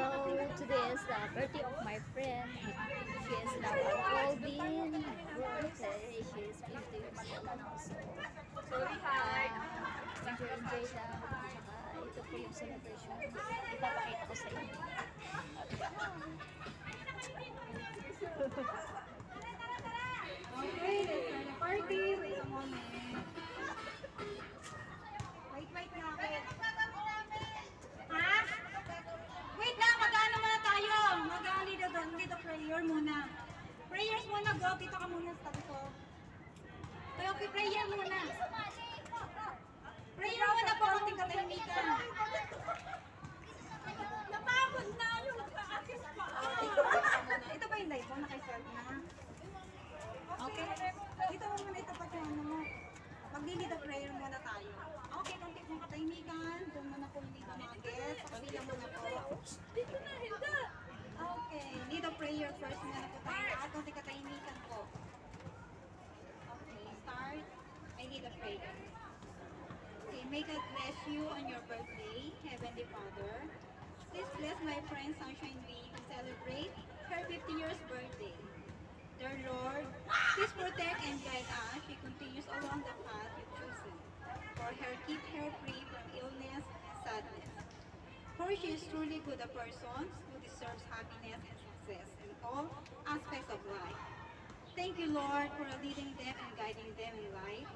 Hello, today is the birthday of my friend. She is now Robin. Birthday. She is 50 years old now. So, uh, enjoy, enjoy lang. Tsaka ito po yung celebration. Ipapakita ko sa inyo. Okay, go. Dito ka muna sa tabi ko. Okay, okay, prayer muna. Prayer muna po, konting katahimikan. Napagod na yung nagka-assist pa. Ito ba yung live mo? Naka-start na? Okay. Dito mo muna itapat yung ano mo. Maglilid of prayer muna tayo. Okay, konti pong katahimikan. Doon muna po hindi mga guests. Pakila muna po. Prayer first muna po tayo. At konti katahimikan po. Okay, start. I need a prayer. Okay, may God bless you on your birthday, Heavenly Father. Please bless my friend Sunshine Bee to celebrate her 50 years birthday. Dear Lord, please protect and guide us. She continues along the path you've chosen. For her, keep her free from illness and sadness. For she is truly good a person who deserves happiness and all aspects of life. Thank you, Lord, for leading them and guiding them in life.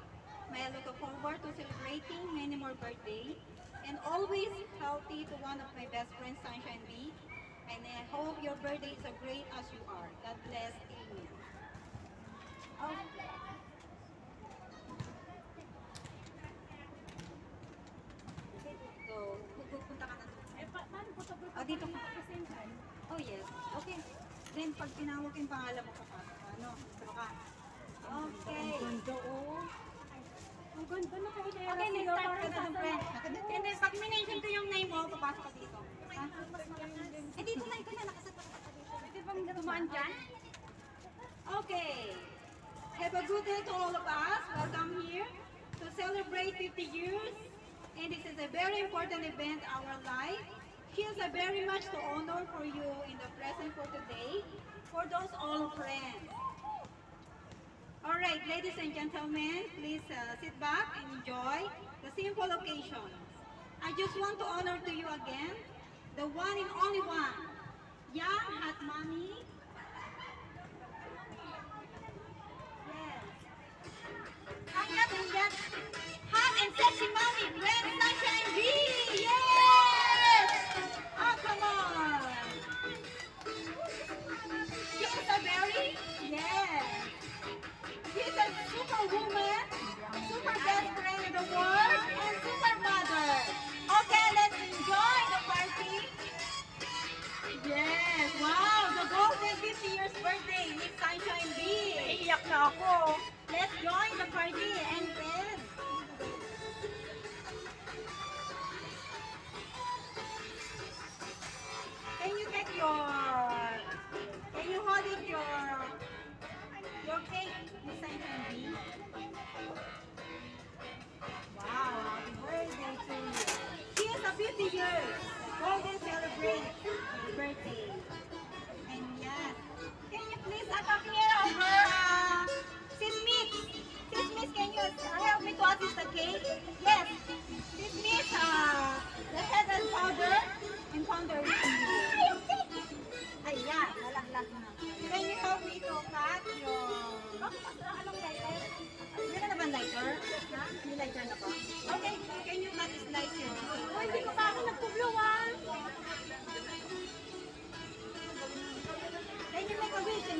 May I look forward to celebrating many more birthdays and always healthy to one of my best friends, Sunshine B. And I hope your birthday is as great as you are. God pag tinawag yung pangalan mo, papasok ka, ano? Dito ka. Okay. oh. Ang ganda na kayo Okay, let's start ka na ng friend. And then, pag minention ko yung name mo, papasok ka dito. Ha? Eh, dito na, ikaw na, nakasat ka dito. Pwede bang dumaan dyan? Okay. Have a good day to all of us. Welcome here to celebrate 50 years. And this is a very important event in our life. Here's a very much to honor for you in the present for today, for those old friends. All right, ladies and gentlemen, please uh, sit back and enjoy the simple occasion. I just want to honor to you again the one and only one, young hot mommy, Yes. Hot and sexy mommy,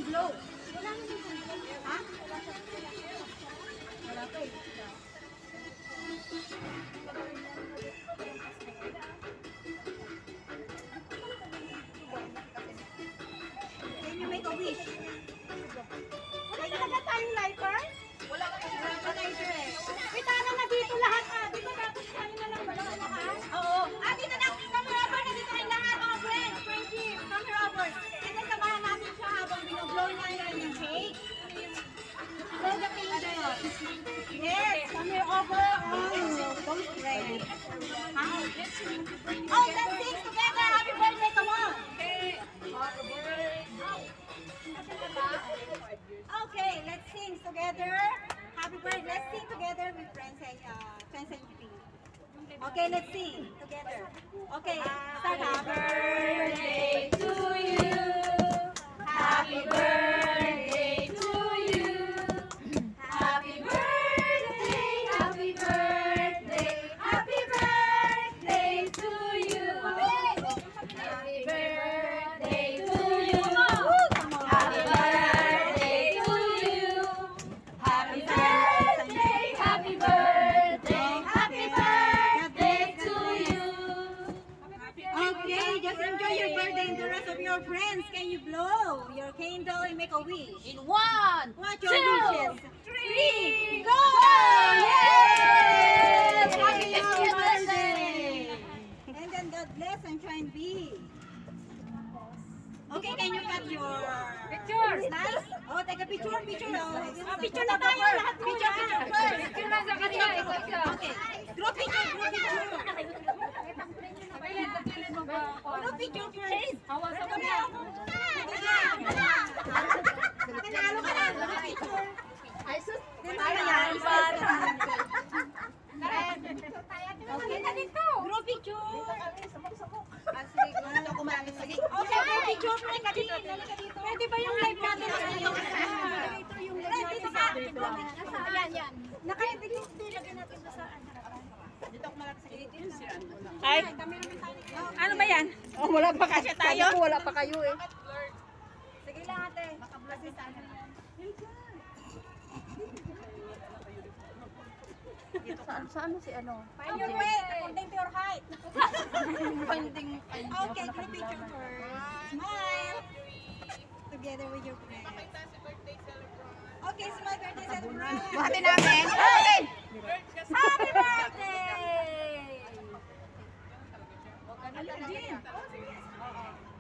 blow? Wala nang dito. Ha? Wala pa eh. Can you make a wish? Wala talaga tayong lighter? Wala Wala pa lighter eh. Wait, Yes, over let's sing together. Okay, let's sing together. Happy birthday. Let's sing together with friends friends and people. Okay, let's sing together. Okay, start. Happy birthday to you. Happy birthday. Picture first. Hawasan mo na. Nanalo ka na. Picture. Ay, sus. Nanalo yan. Okay na dito. Group picture. Okay, group picture. Halika dito. Pwede ba yung live natin? Yung live dito ka. Yan, yan. Naka-edit. Lagyan natin sa harapan. Dito ako. Ay, ano ba yan? Oh, wala pa kasi tayo. Wala pa kayo eh. Sige lang ate. Makablasi sa ano yan. Saan, saan si ano? Find your way according to your height. Finding, Okay, group picture first. Smile. Together with your friends. Okay, smile birthday celebration. Buhatin namin. Hey! Happy birthday!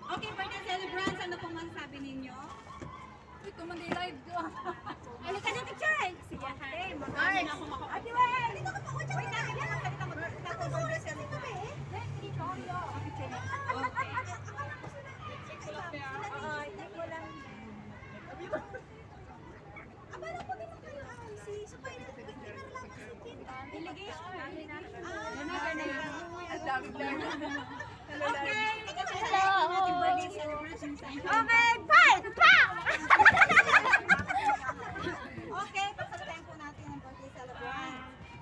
Okay, birthday celebrants, ano pong masasabi ninyo? Ito man di live ko. Halika na, picture! Sige, ate. Ay! Ate, wait! Dito ka pa, wait! Wait, dali lang. Dali ka mag- birthday celebration. Dito, yo. Picture na. Okay. Ay, hindi ko lang. Abala ko din kayo. Ay, si Supay na. Hindi na lang kasi Delegation. Ah, Okay. Hello. Natin birthday celebration sa inyo. Okay, fight! Pa! Okay, pagsasalain po natin ang birthday celebration.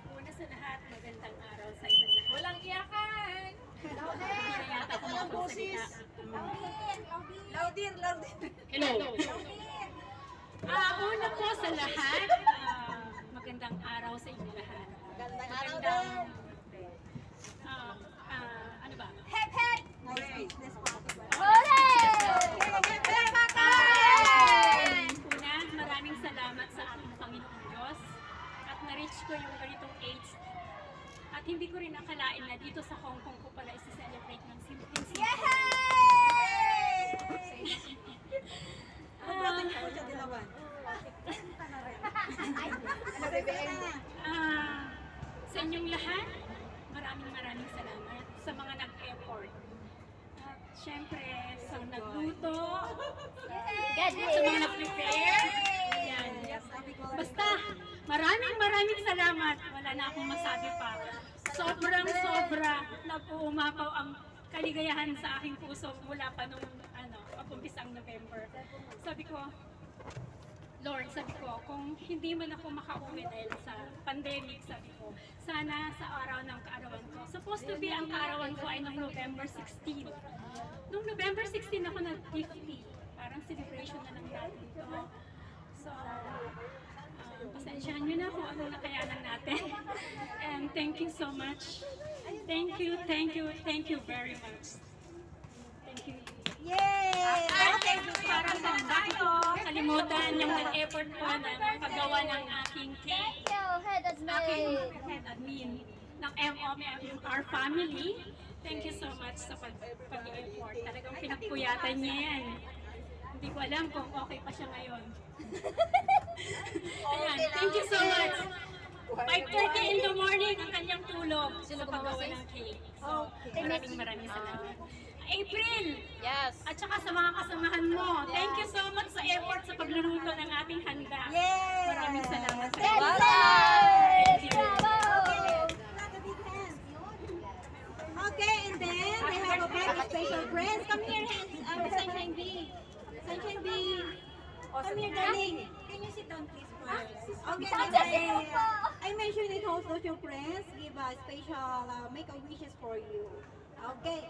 Una sa lahat, magandang araw sa inyo lahat. Walang iyakan. Yata makapagsalita. Laudir, laudir. Hello. Ah, una po sa lahat, ah, magandang araw sa inyo lahat. Gandang araw Magandang, din. ah, ah, ano ba? Hep, hep. Nice business po. Una, maraming salamat sa ating Panginoong Diyos at na-reach ko yung ganitong age at hindi ko rin akalain na dito sa Hong Kong ko pala isi-celebrate ng sa inyong lahat, maraming maraming salamat sa mga nag-effort. At syempre, sa nagluto, sa mga nag-prepare. Yan. Basta, maraming maraming salamat. Wala na akong masabi pa. Sobrang sobra nag-uumapaw ang kaligayahan sa aking puso mula pa nung ano, pag-umpisa ang November. Sabi ko, Lord, sabi ko, kung hindi man ako makauwi dahil sa pandemic, sabi ko, sana sa araw ng kaarawan ko. Supposed to be ang kaarawan ko ay noong November 16. Noong November 16 ako nag-50. Parang celebration na lang natin ito. So, uh, pasensyahan nyo na kung ano nakayanan natin. And thank you so much. Thank you, thank you, thank you very much. Thank you. Yay! Okay, para sa tayo, kalimutan yung nag-effort po ng paggawa ng aking cake. Thank you, head aking admin. head admin ng MOM, yung our family. Thank you so much sa pag- pag-effort. Talagang pinagpuyatan niya yan. Hindi ko alam kung okay pa siya ngayon. Ayan, thank you so much. 5.30 in tulog sa paggawa ng cake. So, maraming maraming salamat. April, Yes. at saka sa mga kasamahan mo. Thank you so much sa effort sa pagluluto ng ating handa. Yay! Maraming salamat sa inyo. Thank you. Okay, and then we have a bunch of special friends. Come here, um, Sunshine B. Sunshine B. Come here, darling. Can you sit down, please? Okay, then I, I mentioned it also to your friends. Give a special uh, make a wishes for you. Okay.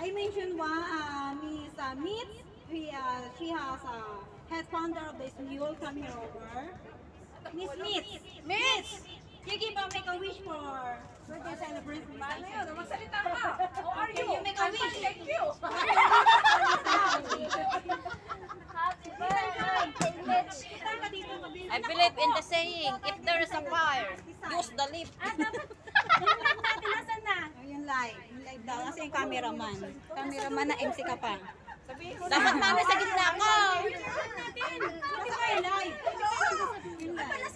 I mentioned one, uh, Miss uh, Mitz. We, uh, she has a uh, head founder of this mule. Come here over. Miss Mitz. Mitz! You give a make a wish for birthday celebration. Miss Sunshine. How are Can you make a wish? Thank you. Happy birthday, Mitch. I believe in the saying, if there is a fire, use the lift. Oh, yung live. Yung live daw. Kasi yung cameraman. Cameraman na MC ka pa. Dapat mami sa gitna ko. Kasi ba yung live? Yung live.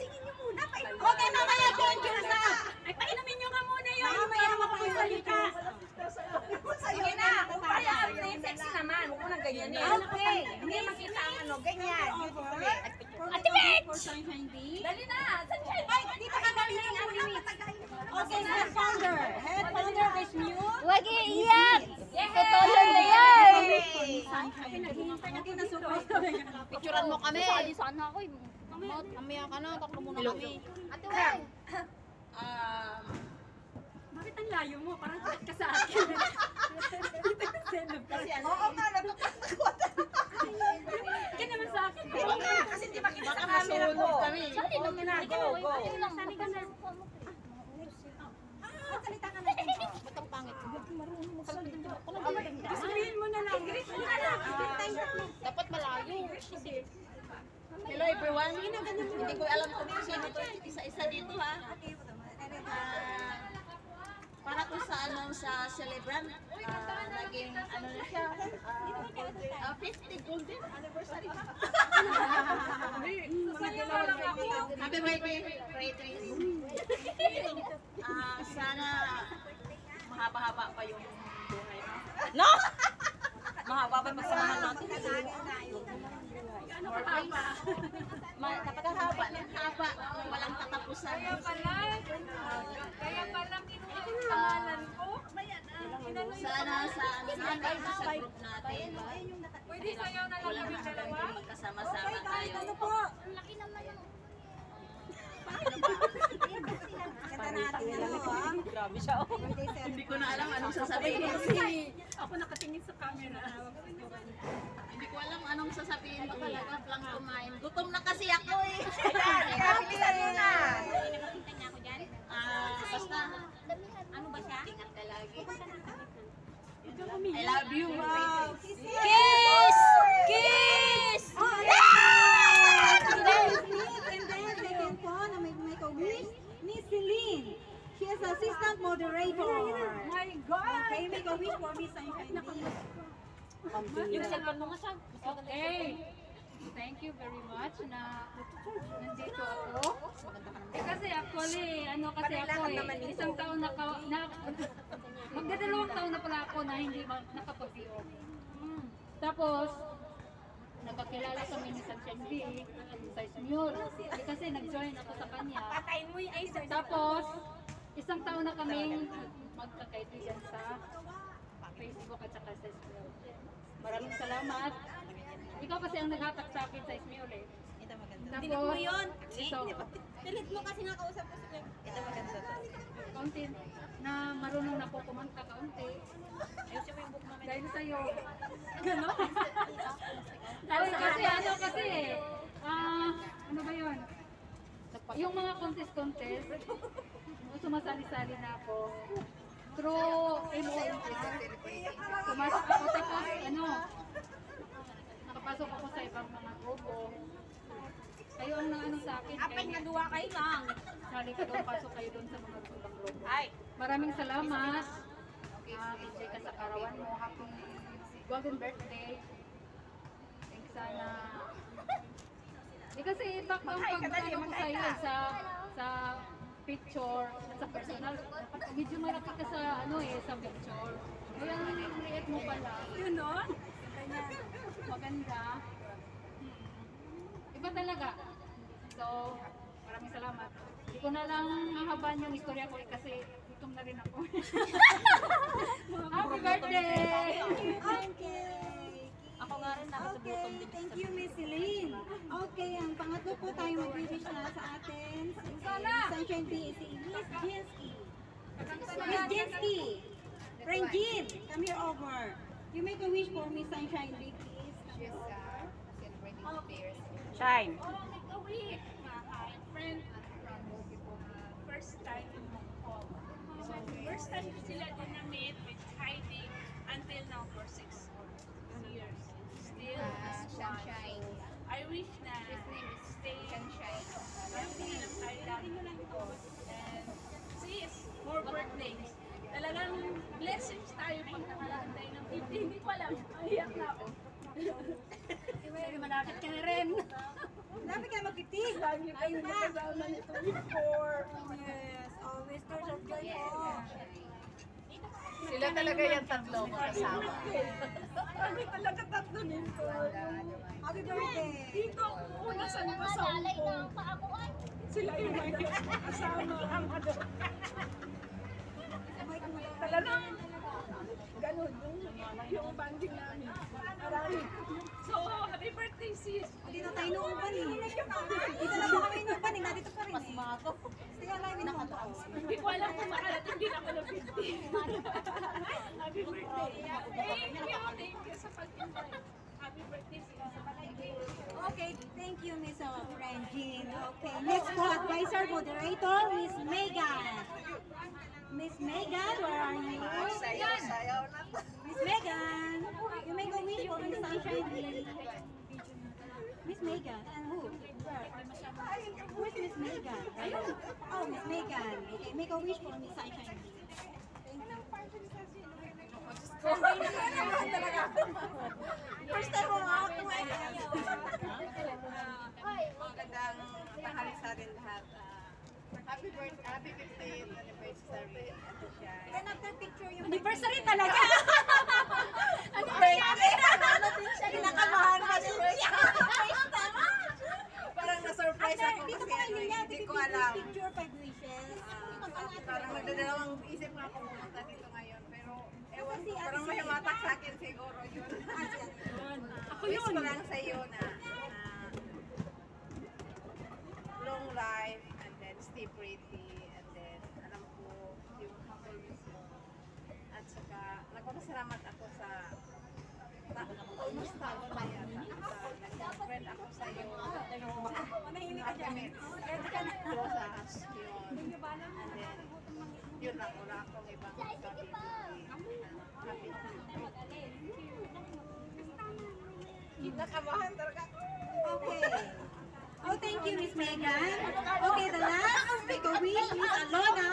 Okay, mamaya doon yung sa. Ay, painumin nyo nga muna yun. Mamaya makapagsalita. Sige na, kung kaya ang sexy naman, huwag mo nang ganyanin. Okay. Hindi makita ang ano, ganyan. Ate Mitch! For Sunshine D. Dali na, sunshine. Ay, dito ka kami ng ano ni Mitch. Okay, head founder. Head founder of this mule. Huwag iiyak! Tutuloy na yan! Picturean mo kami. Sali sana ako eh. Mamaya ka na, taklo muna kami. Weng! Um, Bakit ang layo mo? Parang takot ka sa akin. Oo nga, natatakot. Ka naman sa akin. Oo nga, kasi di makita sa camera ko. Sali Oo na, go, go. Ayaw lang. Sali ka na. Ba't ang pangit ko? Mo na lang. Greet mo na lang. Dapat malayo. Hello everyone. Hindi ko alam kung sino to. Isa-isa dito ha. Ah, para to sa ano sa celebrant ah, naging ano na siya? Ah, 50 golden anniversary. Happy birthday Tracy Ah, sana mahaba-haba pa yung buhay mo. No! mahaba pa masamahan natin. Ano? Ma- napakahaba ng haba ng walang katapusan. Kaya pala, kaya pala kinuha yung pangalan ko. Sana sa ano natin, sa group natin, Pwede sayaw na lang hanggang dalawa. magkasama-sama tayo. Ang laki naman yung... Kanta natin ano ah. Grabe siya. oh. Hindi ko na alam anong sasabihin. Ako nakatingin sa camera. Hindi ko alam anong sasabihin ko talaga. Lang kumain. Gutom na kasi ako eh. Kapitan mo na. Ah, basta. Ano ba siya? Ingat ka lagi. I love you. Wow. Kiss! Kiss! And then, and then second po na may make a wish, Miss Celine. She is assistant moderator. My God! Okay, make a wish for Miss D. Yung cellphone mo nga siya. Okay. Thank you very much na nandito ako. Eh kasi actually, ano kasi ako eh, isang taon na, ka, na magdadalawang taon na pala ako na hindi ma- nakapag-PO. Tapos, nagkakilala kami ni Sunshine B sa Smule. Eh, kasi nag-join ako sa kanya. Patayin mo yung isa. Tapos, isang taon na kaming magkakaibigan sa Facebook at saka sa Smule. Maraming salamat. Ikaw kasi ang naghatak sa akin sa Smule eh. Ito maganda. Tapos, mo yun. Ito, Pilit mo kasi nga kausap ko sila. Ito maganda to. Kaunti na marunong na po kumanta kaunti. Mo yung book namin. Dahil sa'yo. Ganon? Dahil kasi ano kasi eh. Ah, ano ba yun? Yung mga contest-contest, sumasali-sali na ako. Through MOM. Pumasok ako tapos ano, nakapasok ako sa ibang mga grupo. Kayo ang nang sa akin. Apat na duwa kayo lang. Sali ka doon, pasok kayo doon sa mga grupo. Ay! Maraming salamat. Uh, enjoy ka sa karawan mo. Happy golden birthday. Thanks sana. Di kasi back ang pag ano ko sa iyo sa sa picture at sa personal. Medyo malaki ka sa ano eh sa picture. Kaya ang Bait mo pala. Yun, no? Maganda. Iba talaga. So, ko na lang mahaban yung istorya ko eh, kasi gutom na rin ako. Happy birthday! Okay. Ako nga rin nakasugutom Okay, din. thank you, Miss Celine. Okay, ang pangatlo po tayo mag-wish na sa atin. Sunshine Bee is si Miss Jinsky. Miss Jinsky. Friend Jin, come here over. You make a wish for Miss Sunshine please. She's uh, celebrating. Shine. Oh, make a week, my friend. First time in Hong Kong. So, first time sila din na-meet with Heidi until now for six years. Still Uh, as sunshine. I wish na His name is stay Sunshine. lang tayo lagi and sis, more birthdays. Talagang blessings tayo pag nakalaan tayo ng 50. Hindi ko alam. Mahiyak na ako. Sabi, malapit ka na rin. Dapat ka magkitig. Lagi kayo nakasama nito before. Yes, always stars of joy po. Sila talaga yung tatlo magkasama. Kami talaga tatlo nito. Happy birthday. Dito, una sa mga sa Kong. Sila yung may kasama ang ano. Talagang ganun yung, yung banding namin. Marami. So, happy birthday sis. Hindi na tayo nuuban eh. Dito na po kami nuuban eh. Nandito pa rin eh. Mako. Stay alive in Hong Kong. Hindi ko alam kung makarating din ako ng 50. happy birthday. Thank you. Thank you sa pag-invite. Happy birthday sis. Okay, thank you, Miss uh, Friend Jean. Okay, next advisor moderator, Miss Megan. Miss Megan, where are you? Sayaw, sayaw na. Miss Megan, you make a wish for Miss Sunshine. Miss Megan, and who? Where? Where's Miss Megan? Oh, Miss Megan. Okay, make a wish for Miss Sunshine. First time mo ako eh. Magandang tanghali sa atin lahat. Ah, happy birthday, happy 50th anniversary. Then after picture yung Anniversary talaga. Ano birthday? Ano din siya? Kinakamahan pa din siya. Parang na-surprise ako Dito kasi po kayo ano, niya, hindi ko alam. picture five wishes. Ah, parang nagdadalawang isip nga ako pumunta dito ngayon. Pero ewan ko, parang may matak sa akin siguro yun. Ako Wish yun. ko lang sa iyo na ah, long life and then stay pretty and then alam ko yung happiness mo. At saka nagpapasalamat ako sa ta- almost taon na. Sa nag-friend ako sa iyo. Manahimik ka dyan. Rosas. Yun. And then, yun lang. Wala akong ibang sabi. Happy. Kinakabahan talaga ako. Okay. Oh, thank you, Miss Megan. Okay, the last a wish, Miss Alona,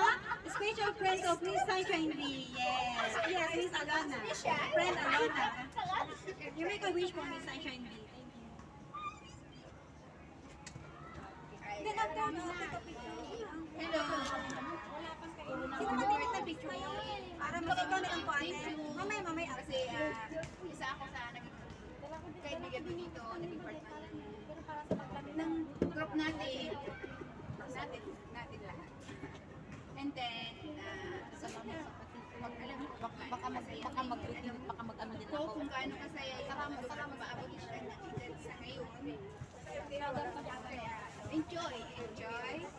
special friend of Miss Sunshine Bee. Yes, yes, Miss Alona. Friend Alona. You make a wish for Miss Sunshine picture. Hello. Sino mag-take na picture? Para lang po ate. Mamaya, mamaya. Kasi ah, isa ako sa naging kaibigan ko dito, naging part ng group natin. Natin, natin lahat. And then, uh, sa mga pag alam mo, baka, baka mag baka mag baka mag ano din ako. Kung gaano kasaya saka saka mabaabot siya na edad sa ngayon. Kaya, enjoy, enjoy.